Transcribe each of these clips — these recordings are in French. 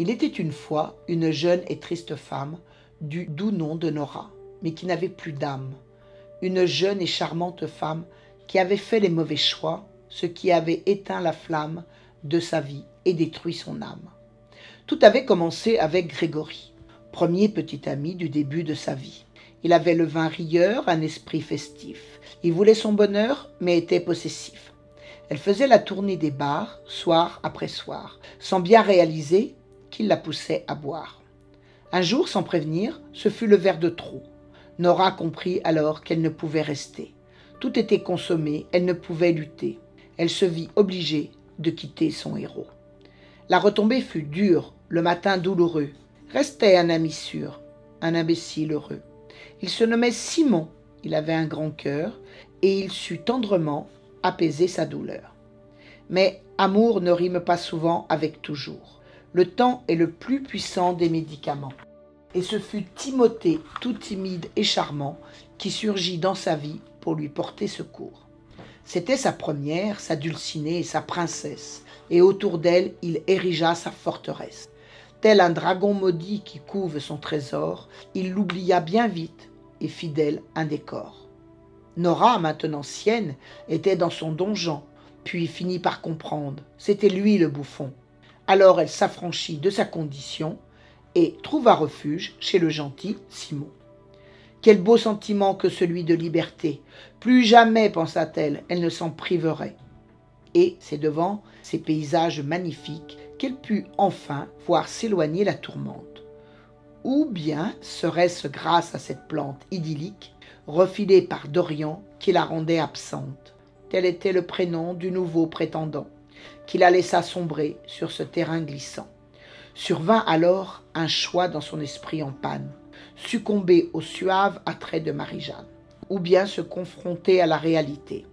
Il était une fois une jeune et triste femme du doux nom de Nora, mais qui n'avait plus d'âme. Une jeune et charmante femme qui avait fait les mauvais choix, ce qui avait éteint la flamme de sa vie et détruit son âme. Tout avait commencé avec Grégory, premier petit ami du début de sa vie. Il avait le vin rieur, un esprit festif. Il voulait son bonheur, mais était possessif. Elle faisait la tournée des bars, soir après soir, sans bien réaliser qu'il la poussait à boire. Un jour, sans prévenir, ce fut le verre de trop. Nora comprit alors qu'elle ne pouvait rester. Tout était consommé, elle ne pouvait lutter. Elle se vit obligée de quitter son héros. La retombée fut dure, le matin douloureux. Restait un ami sûr, un imbécile heureux. Il se nommait Simon, il avait un grand cœur, et il sut tendrement apaiser sa douleur. Mais amour ne rime pas souvent avec toujours. Le temps est le plus puissant des médicaments. Et ce fut Timothée, tout timide et charmant, qui surgit dans sa vie pour lui porter secours. C'était sa première, sa dulcinée et sa princesse, et autour d'elle il érigea sa forteresse. Tel un dragon maudit qui couve son trésor, il l'oublia bien vite et fidèle un décor. Nora, maintenant sienne, était dans son donjon, puis finit par comprendre. C'était lui le bouffon. Alors elle s'affranchit de sa condition et trouva refuge chez le gentil Simon. Quel beau sentiment que celui de liberté. Plus jamais, pensa-t-elle, elle ne s'en priverait. Et c'est devant ces paysages magnifiques qu'elle put enfin voir s'éloigner la tourmente. Ou bien serait-ce grâce à cette plante idyllique, refilée par Dorian, qui la rendait absente? Tel était le prénom du nouveau prétendant, qui la laissa sombrer sur ce terrain glissant. Survint alors un choix dans son esprit en panne, succomber aux suaves attraits de Marie-Jeanne, ou bien se confronter à la réalité.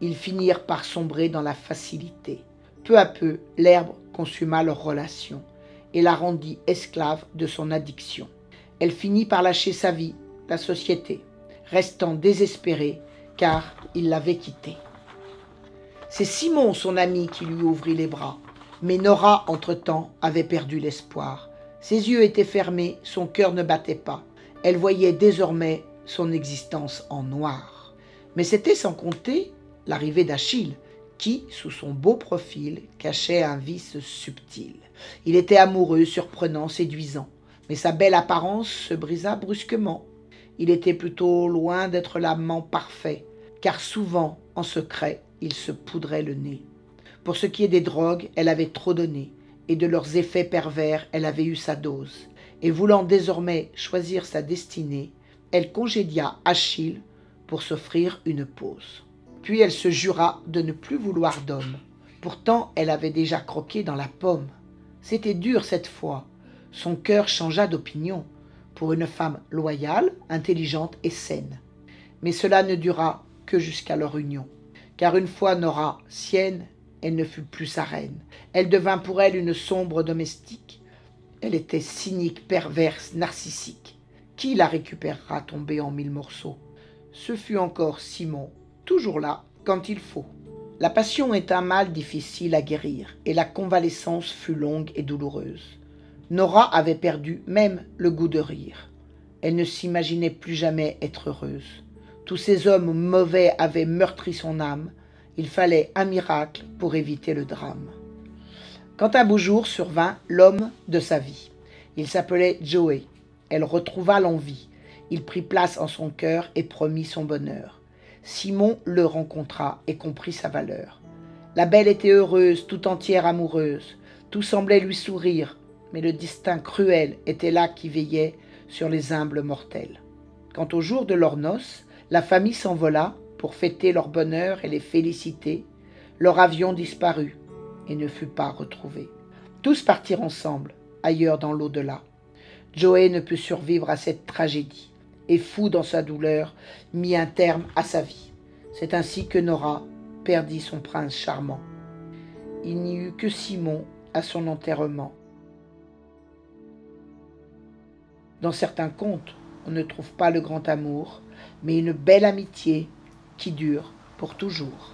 Ils finirent par sombrer dans la facilité. Peu à peu, l'herbe consuma leur relation et la rendit esclave de son addiction. Elle finit par lâcher sa vie, la société, restant désespérée car il l'avait quittée. C'est Simon, son ami, qui lui ouvrit les bras. Mais Nora, entre-temps, avait perdu l'espoir. Ses yeux étaient fermés, son cœur ne battait pas. Elle voyait désormais son existence en noir. Mais c'était sans compter l'arrivée d'Achille, qui, sous son beau profil, cachait un vice subtil. Il était amoureux, surprenant, séduisant, mais sa belle apparence se brisa brusquement. Il était plutôt loin d'être l'amant parfait, car souvent, en secret, il se poudrait le nez. Pour ce qui est des drogues, elle avait trop donné, et de leurs effets pervers, elle avait eu sa dose. Et voulant désormais choisir sa destinée, elle congédia Achille pour s'offrir une pause. Puis elle se jura de ne plus vouloir d'homme. Pourtant, elle avait déjà croqué dans la pomme. C'était dur cette fois. Son cœur changea d'opinion pour une femme loyale, intelligente et saine. Mais cela ne dura jusqu'à leur union. Car une fois Nora sienne, elle ne fut plus sa reine. Elle devint pour elle une sombre domestique. Elle était cynique, perverse, narcissique. Qui la récupérera tombée en mille morceaux? Ce fut encore Simon, toujours là quand il faut. La passion est un mal difficile à guérir, et la convalescence fut longue et douloureuse. Nora avait perdu même le goût de rire. Elle ne s'imaginait plus jamais être heureuse. Tous ces hommes mauvais avaient meurtri son âme. Il fallait un miracle pour éviter le drame. Quand un beau jour survint l'homme de sa vie. Il s'appelait Joey. Elle retrouva l'envie. Il prit place en son cœur et promit son bonheur. Simon le rencontra et comprit sa valeur. La belle était heureuse, tout entière amoureuse. Tout semblait lui sourire, mais le distinct cruel était là qui veillait sur les humbles mortels. Quant au jour de leurs noces, la famille s'envola pour fêter leur bonheur et les féliciter. Leur avion disparut et ne fut pas retrouvé. Tous partirent ensemble, ailleurs dans l'au-delà. Joey ne put survivre à cette tragédie et fou dans sa douleur, mit un terme à sa vie. C'est ainsi que Nora perdit son prince charmant. Il n'y eut que Simon à son enterrement. Dans certains contes, on ne trouve pas le grand amour, mais une belle amitié qui dure pour toujours.